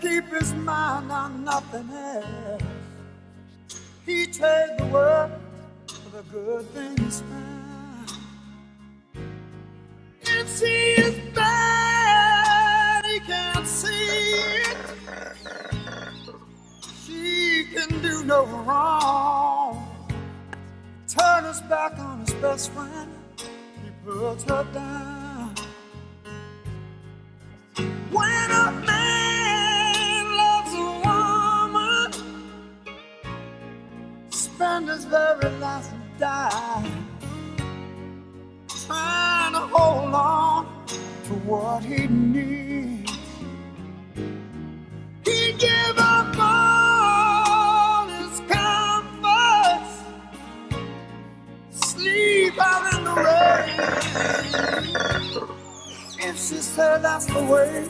keep his mind on nothing else. He trades the world the good things found. If she is bad, he can't see it. She can do no wrong turn his back on his best friend, he puts her down. When a man loves a woman, spend his very last dime trying to hold on to what he needs. He give up all his comforts sleep out in the rain. If she said that's the way